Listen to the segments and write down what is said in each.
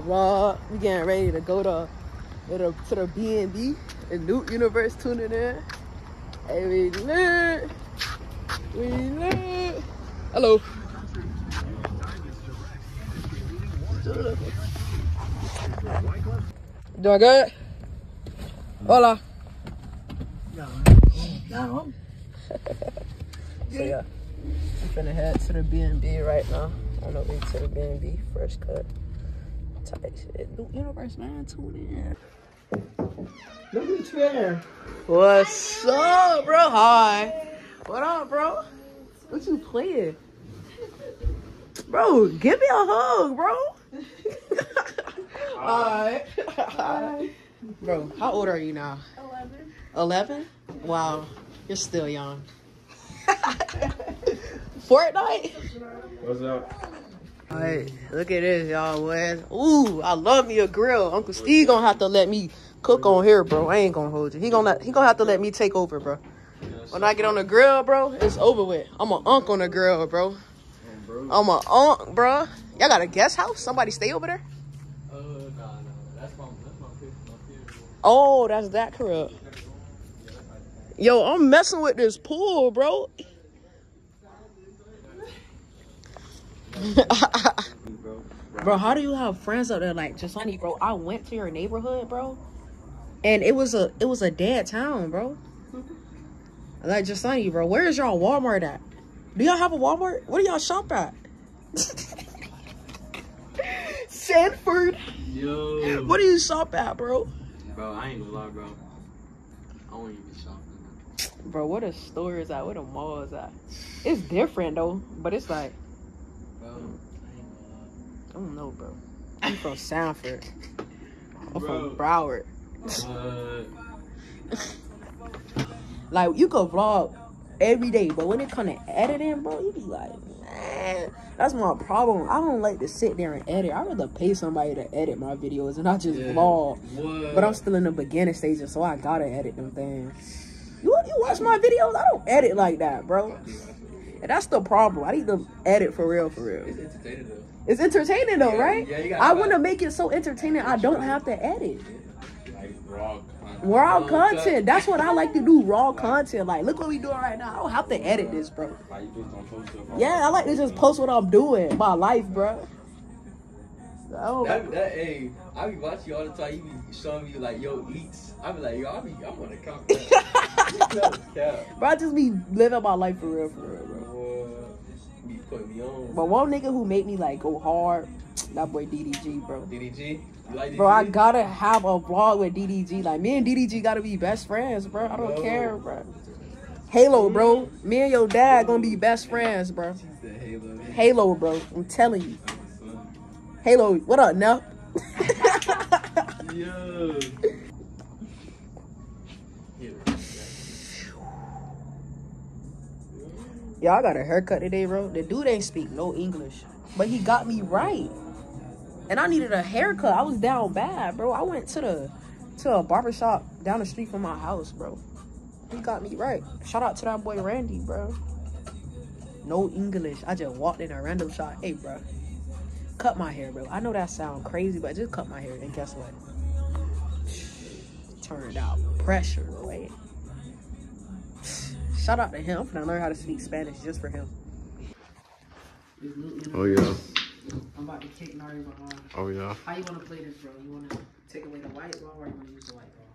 Vlog. We getting ready to go to to the, to B&B. The NUK Universe tuning in. Hey, we lit. We lit. Hello. Doing good? Hola. so yeah, I'm finna head to the B&B right now. On the way to the B&B, first cut. Tight shit. New Universe, man, tune in. Look at there. What's up, bro? Hi. What up, bro? What you playing? Bro, give me a hug, bro. Alright. bro, how old are you now? 11. 11? Wow, you're still young. Fortnite? What's up? Alright, look at this, y'all. boys. Ooh, I love me a grill. Uncle Steve gonna have to let me cook on here, bro. I ain't gonna hold you. He gonna he gonna have to let me take over, bro. When I get on the grill, bro, it's over with. I'm an unk on the grill, bro. I'm an unk, bro. Y'all got a guest house? Somebody stay over there? Oh, that's that crib. Yo, I'm messing with this pool, bro. bro, how do you have friends up there like Jasani, bro? I went to your neighborhood, bro, and it was a it was a dead town, bro. Like Jasani, bro, where is y'all Walmart at? Do y'all have a Walmart? What do y'all shop at? Sanford. Yo. What do you shop at, bro? Bro, I ain't gonna lie, bro. I don't even be shopping. Bro, where the stores at? a mall is at? It's different though, but it's like Bro, I don't know, bro. I'm from Sanford. I'm Bro. from Broward. gonna. Like you could vlog every day, but when it come to editing, bro, you be like, man, that's my problem. I don't like to sit there and edit. I rather pay somebody to edit my videos and not just Yeah. vlog. What? But I'm still in the beginning stages, so I gotta edit them things. You you watch my videos? I don't edit like that, bro. And that's the problem. I need to edit for real, for real. It's entertaining though. It's entertaining though, Yeah, right? yeah, you gotta I want to make it so entertaining. I don't have to edit. Like raw content. Raw oh, Raw content. That's what I like to do. Raw content. Like, look what we doing right now. I don't have to edit this, bro. Like you just don't post Yeah, I like to just post what I'm doing, my life, bro. I That, that, hey, I be watching you all the time. You be showing me like yo eats. I be like yo, I be, I'm on the count. Bro, I just be living my life for real, for real, But one nigga who made me like go hard, that boy DDG, bro. DDG, like DDG? Bro, I gotta have a vlog with DDG. Like me and DDG gotta be best friends, bro. I don't care, bro. Halo, bro. Me and your dad gonna be best friends, bro. Halo. Halo, bro. I'm telling you. Halo, what up, Nell? Yo. Y'all I got a haircut today, bro. The dude ain't speak no English, but he got me right. And I needed a haircut. I was down bad, bro. I went to the to a barbershop down the street from my house, bro. He got me right. Shout out to that boy Randy, bro. No English. I just walked in a random shop. Hey, bro. Cut my hair, bro. I know that sound crazy, but I just cut my hair. And guess what? Turned out pressure, boy. Shout out to him. I'm gonna learn how to speak Spanish just for him. Oh yeah. I'm about to kick Nari behind. Oh yeah. How you wanna play this, bro? You wanna take away the white ball or you wanna use the white ball?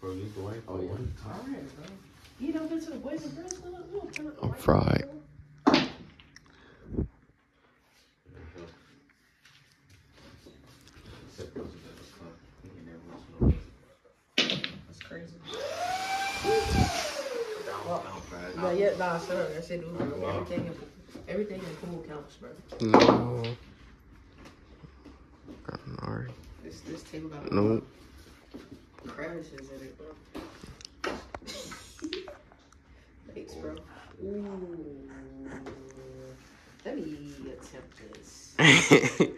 Bro, you the white. Oh yeah. Alright, bro. You never been to the Boys and Girls Club? You wanna turn up the I'm white fried. ball? That's crazy. But yeah, nah, sir. That's it, dude. Everything, in, everything in pool counts, bro. No. Alright. This this table got No. crashes in it, bro. Thanks, bro. Ooh. Let me attempt this.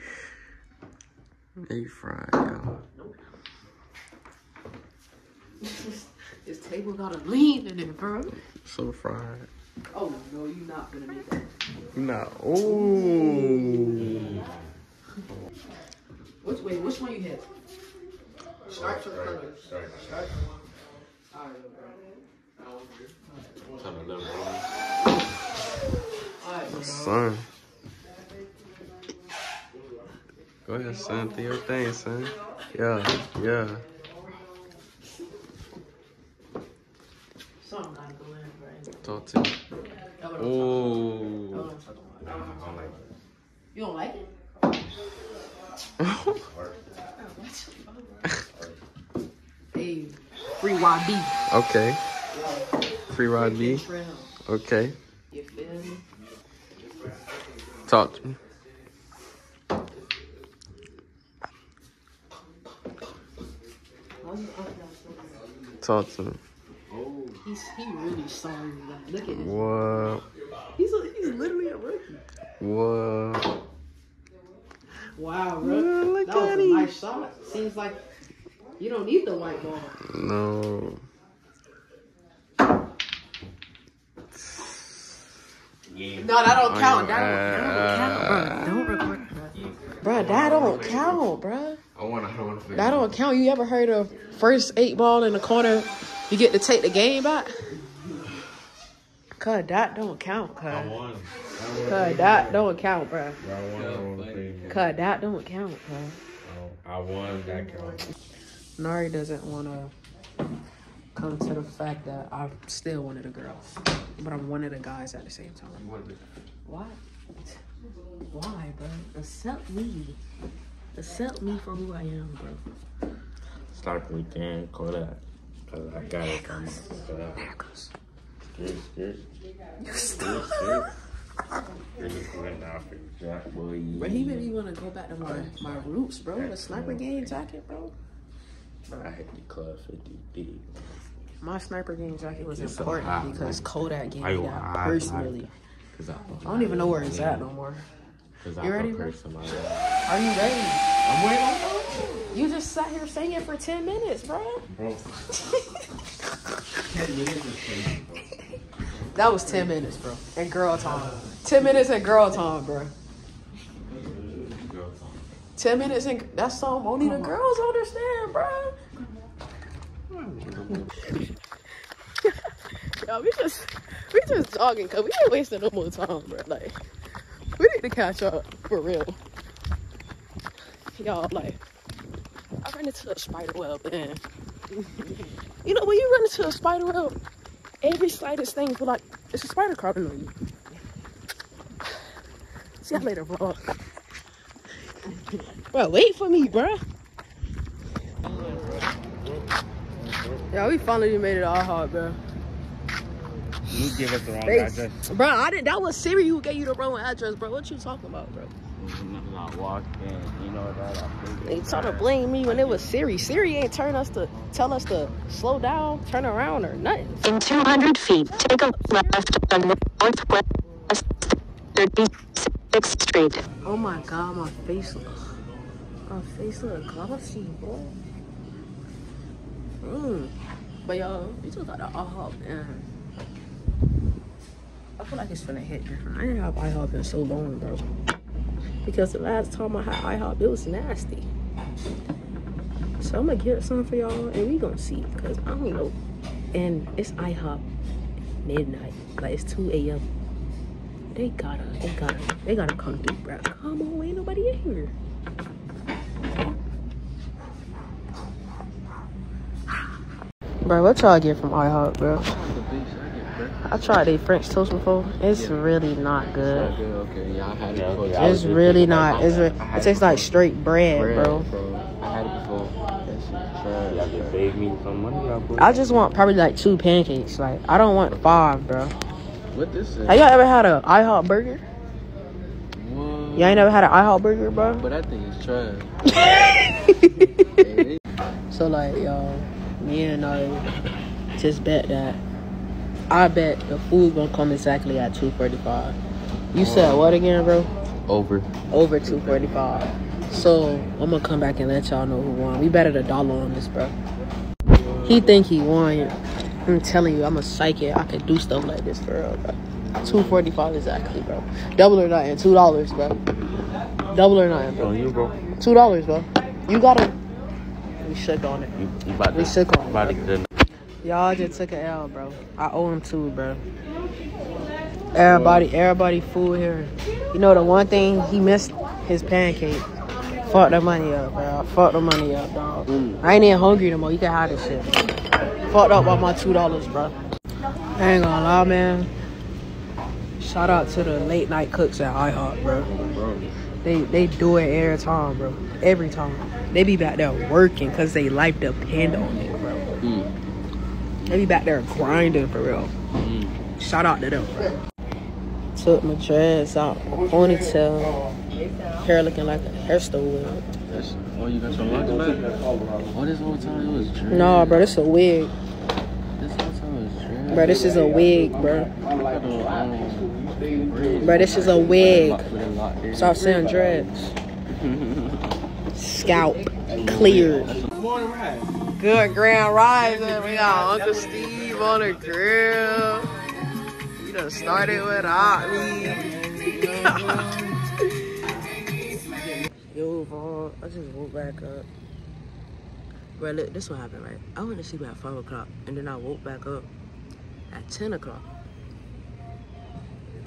they fried, yo. Nope. this table got a lean in it, bro. So fried. Oh no, you're not gonna make that. No. Ooh. Which wait, which one you hit? Stripes or colors? Stripes. Stripes. Alright, bro. Trying to live Alright, bro. Son. Go ahead, son. Do your thing, son. Yeah, yeah. Something gotta go in, bro. Talk to me. That's what I'm talking Oh. about. That's what I'm talking about. You don't like it? hey, free YB. okay. Free ride B. Okay. You feel me? Talk to me. Why you up there so bad? Talk to me. He's he really sorry. man. Look at this. What? He's a, he's literally a rookie. What? Wow, Yeah, bro. look that was at a him. nice shot. Seems like you don't need the white ball. No. No, that don't count. yeah. That don't, that don't count, bro. Don't record, bro. Bro, that don't count, bro. I want to. I want to. That don't count. You ever heard of first eight ball in the corner? You get to take the game back. Cause that don't count, cuz. won. Cause that don't count, bro. I won. I won. Cause that don't count, cuz. I won. That count. Nari doesn't want to come to the fact that I'm still one of the girls, but I'm one of the guys at the same time. Why? Why, bro? Accept me. Accept me for who I am, bro. Start weekend. Call that. Cause I got it from goes. Skirt, skirt. You boy. Bro, he made me want to go back to my, my roots, bro. The Sniper Gang jacket, bro. I hit the club 50 deep. My Sniper Gang jacket was It's so important hot, because. Kodak gave me that personally. I, I don't even know where it's at no more. You ready, Are you ready? I'm waiting. You just sat here singing for 10 minutes, bro. Bro. That was 10 minutes, bro. And girl time. 10 minutes and girl time, bro. 10 minutes and that's something only the girls understand, bro. Yo, we just we just jogging cause we ain't wasting no more time, bro. Like we need to catch up for real. Y'all like I ran into a spider web and you know when you run into a spider web, every slightest thing feel like it's a spider crawling on you. See you later, bro. Bro, wait for me, bro. Yeah, we finally made it all hard, bro. You give us the wrong Thanks. address. Bro, I didn't. That was Siri who gave you the wrong address, bro. What you talking about, bro? Not walk in. You know that. I think They trying to blame me when it was Siri. Siri ain't turn us to tell us to slow down, turn around, or nothing. In 200 feet, take a left on Northwest 36th Street. Oh my god, my face look, my face look glossy, boy. Mm. But y'all, you just got the IHOP, man. I feel like it's finna hit different. I didn't have IHOP in so long, bro. Because the last time I had IHOP, it was nasty. So I'm gonna get some for y'all, and we gonna see. Cause I don't know. And it's IHOP midnight, like it's 2 a.m. They gotta, they gotta, they gotta come through, bro. Come on, ain't nobody in here. Bro, what y'all get from IHOP, bro? I tried a French toast before. It's really not good. Okay, yeah, I had it before. It's really not. It's re- it tastes like straight bread, bro. I had it before. That shit trash. Y'all just save me some money. y'all. I just want probably like two pancakes. Like I don't want five, bro. What this is? Have y'all ever had a IHOP burger? What? Y'all ain't never had an IHOP burger, bro? But that thing is trash. So like y'all, me and I just bet that I bet the food gonna come exactly at two forty five. You said oh. what again, bro? Over. Over two forty five. So I'm gonna come back and let y'all know who won. We betted a dollar on this, bro. He think he won. I'm telling you, I'm a psychic. I can do stuff like this for real, bro. Two forty five exactly, bro. Double or nothing, two dollars, bro. Double or nothing, bro. On you, bro. Two dollars, bro. You gotta. We shook on it. You, you about We to, shook on it. about in. Y'all just took an L, bro. I owe him two, bro. Everybody, everybody fool here. You know the one thing he missed his pancake. Fuck the money up, bro. Fuck the money up, dog. Mm. I ain't even hungry no more. You can have this shit. Fucked up by my two dollars, bro. I ain't gonna lie, man. Shout out to the late night cooks at IHOP, bro. They they do it every time, bro. Every time. They be back there working because they life depend on it, bro. They be back there grinding for real. Shout out to them. Took my dreads out, ponytail, hair looking like a hairstyle. That's, oh, you got some lunch back? Oh, this whole time it was dread. Nah, bro, this a wig. This whole time was dread. Bro, this is a wig, bro. Um, Bro, this is a wig. lock- with a. Stop saying dreads. Scalp cleared. Good grand rising. We got Uncle Steve on the grill. You done started without me. Yo, I just woke back up. Bro, look, this what happened, right? I went to sleep at 5 o'clock, and then I woke back up at 10 o'clock.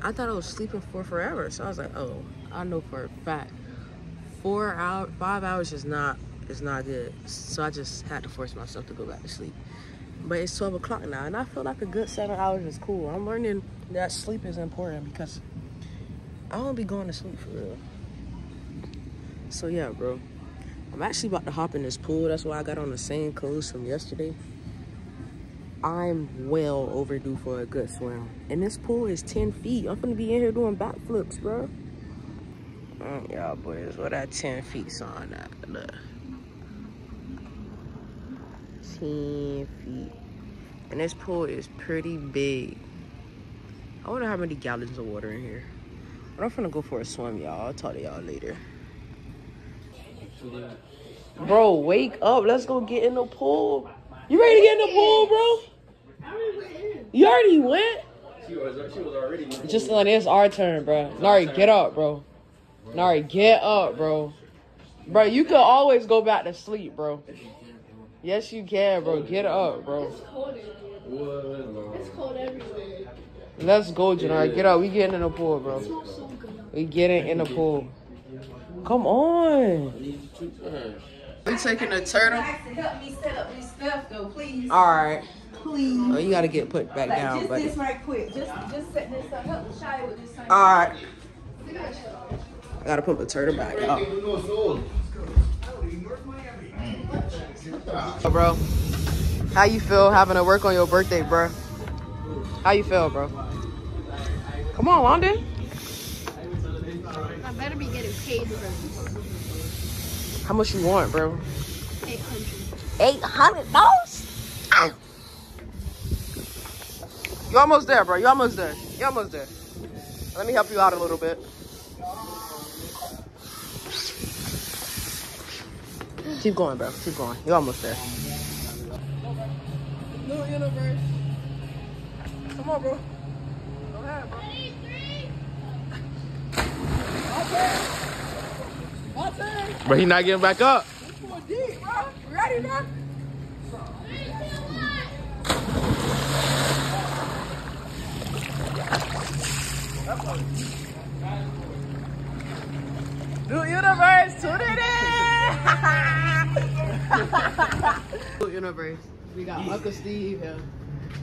I thought I was sleeping for forever, so I was like, oh, I know for a fact. Four hour, five hours is not is not good. So I just had to force myself to go back to sleep. But it's 12 o'clock now, and I feel like a good seven hours is cool. I'm learning that sleep is important because I won't be going to sleep for real. So yeah, bro. I'm actually about to hop in this pool. That's why I got on the same clothes from yesterday. I'm well overdue for a good swim. And this pool is 10 feet. I'm gonna be in here doing backflips, bro. Mm, y'all boys, what that 10 feet on that? Look. 10 feet. And this pool is pretty big. I wonder how many gallons of water in here. But I'm gonna go for a swim, y'all. I'll talk to y'all later. Bro, wake up. Let's go get in the pool. You ready to get in the pool, bro? You already went? She was, already. Just like it's our turn, bro. Nari, get up, bro. Nari, get up, bro. Bro, you could always go back to sleep, bro. Yes, you can, bro. Get up, bro. It's cold everywhere. It's cold everywhere. Let's go, Janari. Get up. We getting in the pool, bro. We getting in the pool. Come on. We taking a turtle. Help me set up this stuff though, please. All right. Please. Oh, you gotta get put back Like down, just buddy. this right quick. Just just set this up. Help me shy with this thing. All right. I gotta put the turtle back up. Bro, how you feel having to work on your birthday, bro? How you feel, bro? Come on, London. I better be getting paid for this. How much you want, bro? 800. Eight hundred dollars. You almost there, bro. You almost there. You almost there. Let me help you out a little bit. Keep going, bro. Keep going. You're almost there. New universe. Come on, bro. Go ahead, bro. My turn. But he not getting back up. Four deep, bro. You ready, bro? New universe, tune it in. New universe. We got Uncle Steve here.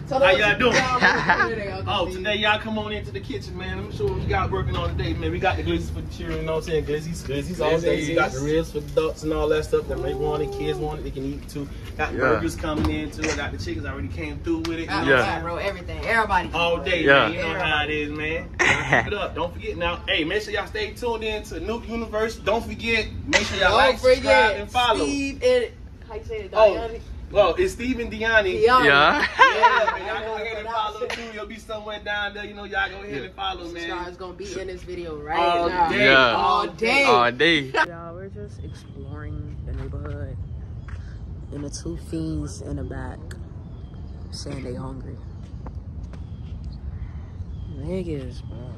Tell How y'all what doing? you got today, Uncle Oh, today y'all come on into the kitchen, man. I'm sure what we got working on today, man. We got the glizzies for the children, you know what I'm saying? Glizzies, glizzies all day. We got the ribs for the ducks and all that stuff that they want it, kids want it, they can eat too. Got Yeah. burgers coming in too. I got the chickens already came through with it. You know Yeah. what I'm saying? bro. Everything. Everybody. All day, Yeah. man. You know how it is, man. Keep it up. Don't forget now. Hey, make sure y'all stay tuned in to NUK Universe. Don't forget, make sure y'all Don't like, subscribe, and follow. Steve and how you say it? Oh. Diane? Well, it's Stephen Diani. Diane. Yeah. Yeah, man. Y'all go ahead and follow too. You'll be somewhere down there. You know, y'all go ahead and follow, man. Subscribe's gonna be in this video right All now. day. Yeah. All day. All day. Y'all, we're just exploring the neighborhood. And the two fiends in the back saying they hungry. Niggas, bro.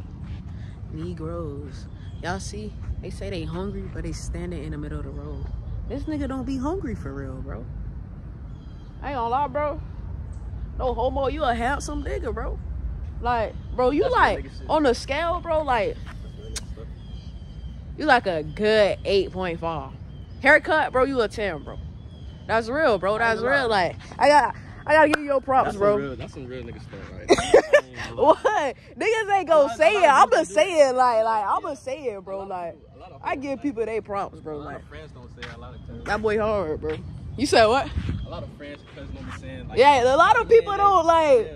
Negroes. Y'all see? They say they hungry, but they standing in the middle of the road. This nigga don't be hungry for real, bro. I ain't gonna lie, bro. No homo, you a handsome nigga, bro. Like, bro, you That's like real nigga shit. on the scale, bro. Like, you like a good eight point five. Haircut, bro, you a ten, bro. That's real, bro. That's real. Like, I got, I gotta give you your props, That's bro. Real, that's some real nigga stuff, right? What? Niggas ain't gonna say it. I'ma say it like like I'ma say it, bro. A lot of Like people- a lot of I give like- people their props, A bro. lot Like of friends don't say a lot of times. that boy hard, bro. You said what? A lot of friends and cousins don't be saying like. Yeah, a lot of people don't like. Yeah.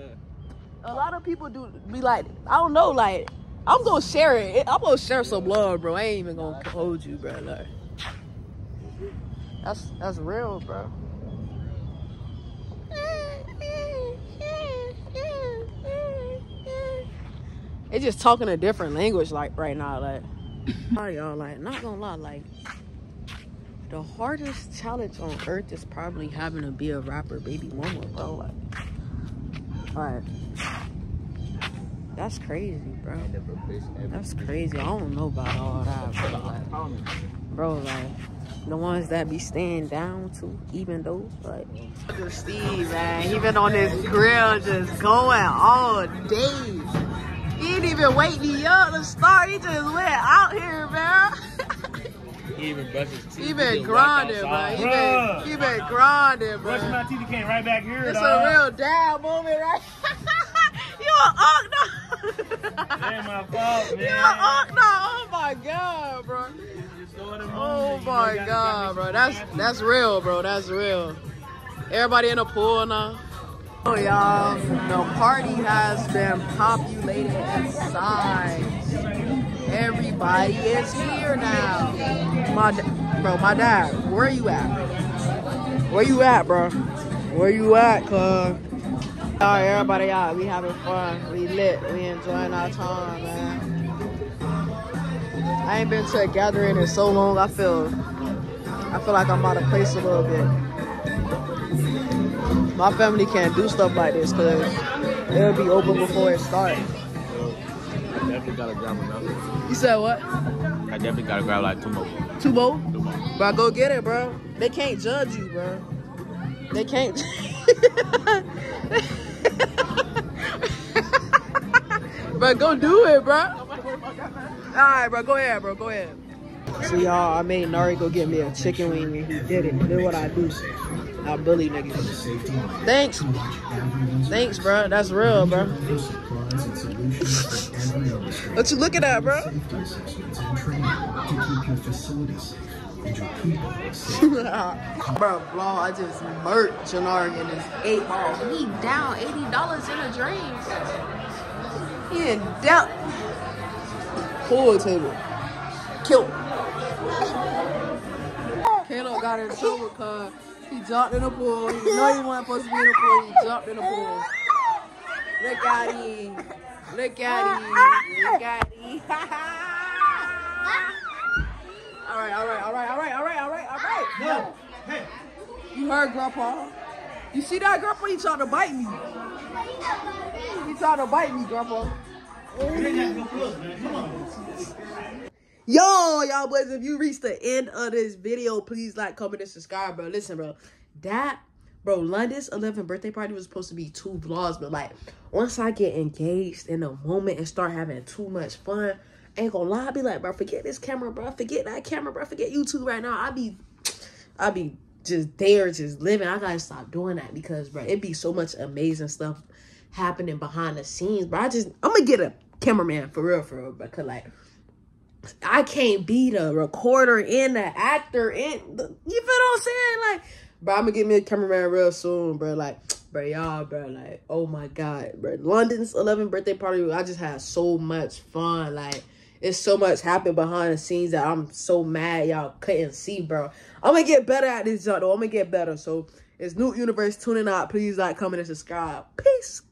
A lot of people do be like, I don't know, like I'm gonna share it. I'm gonna share some love, bro. I ain't even gonna hold you, bro. Like that's that's real, bro. They just talking a different language, like right now, like. All y'all, like, not gonna lie, like, the hardest challenge on earth is probably having to be a rapper, baby mama, bro. Like, like, that's crazy, bro. That's crazy. I don't know about all that, bro. Like, bro, like, the ones that be staying down too, even though, like, Steve, man, he been on this grill just going all day. He didn't even wake me up to start. He just went out here, man. He even brushed his teeth. he been just grinding, bro. He been, he been grinding, Brushing my teeth, he came right back here, It's dog. a real dad moment, right? you a unk dog. Ain't my fault, You man. a unk dog. Oh my god, bro. Just throw it in Oh my god, bro. That's that's real, bro. That's real. Everybody in the pool now. Oh y'all, the party has been populated inside. Everybody is here now. My bro, my dad, where you at? Where you at, bro? Where you at, cuz? Alright, everybody out. We having fun. We lit. We enjoying our time, man. I ain't been to a gathering in so long. I feel, I feel like I'm out of place a little bit. My family can't do stuff like this because it'll be open before it starts. I definitely gotta grab another. You said what? I definitely gotta grab like two more. Two more? Two more. Bro, go get it, bro. They can't judge you, bro. They can't. bro, go do it, bro. All right, bro. Go ahead, bro. Go ahead. So y'all, I made Nari go get me a chicken wing, and he did it. Did what I do. I bully niggas. Thanks. Thanks, bro. That's real, bro. what you looking at, bro? bro, bro, I just murked Janari in his eight ball. He down eighty dollars in a dream. He in debt. Pool table. Killed. Kalo got in trouble because he jumped in the pool. He know he wasn't supposed to be in the pool. He jumped in the pool. Look at him. Look at him. Look at him. all right, all right, all right, all right, all right, all right, all right. No. You heard Grandpa. You see that, Grandpa? He trying to bite me. He trying to bite me, Grandpa. Yo, y'all boys, if you reach the end of this video, please like, comment, and subscribe, bro. Listen, bro. That, bro, London's 11th birthday party was supposed to be two vlogs, but like, once I get engaged in the moment and start having too much fun, ain't gonna lie, I be like, bro, forget this camera, bro. Forget that camera, bro. Forget YouTube right now. I be, I be just there, just living. I gotta stop doing that because, bro, it be so much amazing stuff happening behind the scenes. bro. I just, I'm gonna get a cameraman for real, for real, because like, I can't be the recorder and the actor and the, you feel what I'm saying? Like, bro, I'm gonna get me a cameraman real soon, bro. Like, bro, y'all, bro, like, oh my god, bro. London's 11th birthday party, I just had so much fun. Like, it's so much happened behind the scenes that I'm so mad y'all couldn't see, bro. I'm gonna get better at this, though. I'm gonna get better. So, it's New Universe tuning out. Please like, comment, and subscribe. Peace.